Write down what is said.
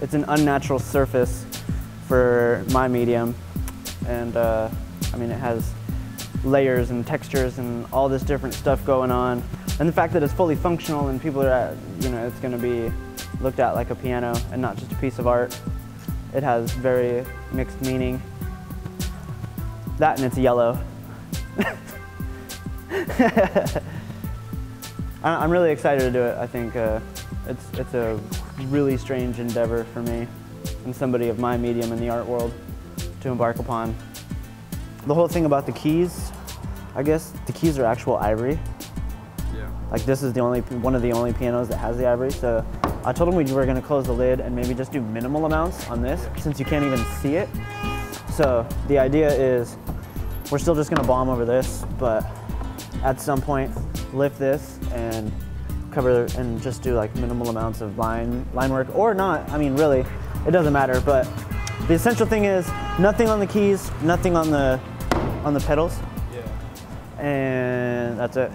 it's an unnatural surface for my medium, and uh, I mean it has layers and textures and all this different stuff going on, and the fact that it's fully functional and people are, at, you know, it's going to be looked at like a piano and not just a piece of art. It has very mixed meaning. That and it's yellow. I'm really excited to do it. I think uh, it's, it's a really strange endeavor for me and somebody of my medium in the art world to embark upon. The whole thing about the keys, I guess the keys are actual ivory. Yeah. Like this is the only one of the only pianos that has the ivory. So I told him we were gonna close the lid and maybe just do minimal amounts on this since you can't even see it. So the idea is we're still just gonna bomb over this, but at some point lift this and cover and just do like minimal amounts of line line work or not. I mean, really, it doesn't matter. But the essential thing is nothing on the keys, nothing on the on the pedals, Yeah. and that's it.